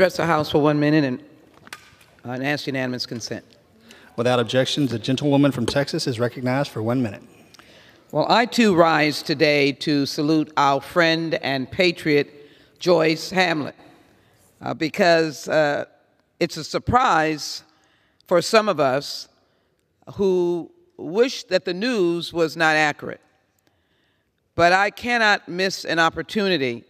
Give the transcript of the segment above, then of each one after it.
address the House for one minute and, uh, and ask unanimous consent. Without objections, the gentlewoman from Texas is recognized for one minute. Well, I too rise today to salute our friend and patriot Joyce Hamlett uh, because uh, it's a surprise for some of us who wish that the news was not accurate. But I cannot miss an opportunity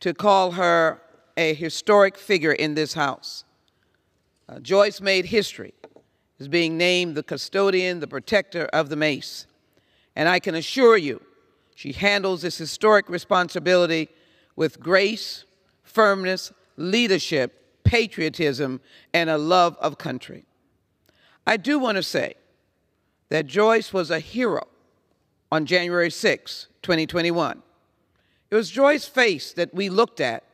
to call her a historic figure in this House. Uh, Joyce made history as being named the custodian, the protector of the mace. And I can assure you, she handles this historic responsibility with grace, firmness, leadership, patriotism, and a love of country. I do want to say that Joyce was a hero on January 6, 2021. It was Joyce's face that we looked at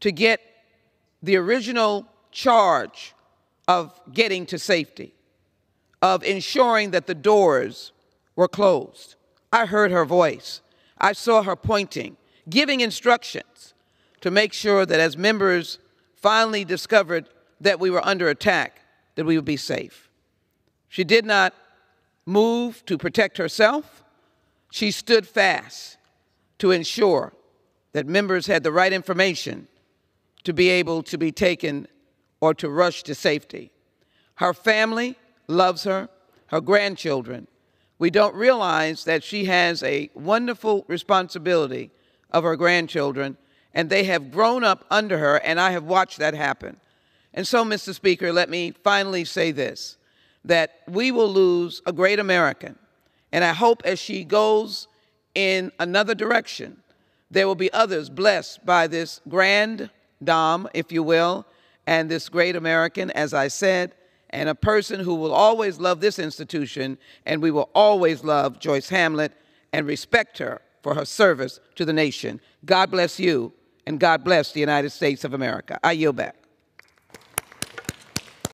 to get the original charge of getting to safety, of ensuring that the doors were closed. I heard her voice. I saw her pointing, giving instructions to make sure that as members finally discovered that we were under attack, that we would be safe. She did not move to protect herself. She stood fast to ensure that members had the right information to be able to be taken or to rush to safety. Her family loves her, her grandchildren. We don't realize that she has a wonderful responsibility of her grandchildren, and they have grown up under her, and I have watched that happen. And so, Mr. Speaker, let me finally say this that we will lose a great American. And I hope as she goes in another direction, there will be others blessed by this grand dame, if you will, and this great American, as I said, and a person who will always love this institution, and we will always love Joyce Hamlett and respect her for her service to the nation. God bless you, and God bless the United States of America. I yield back.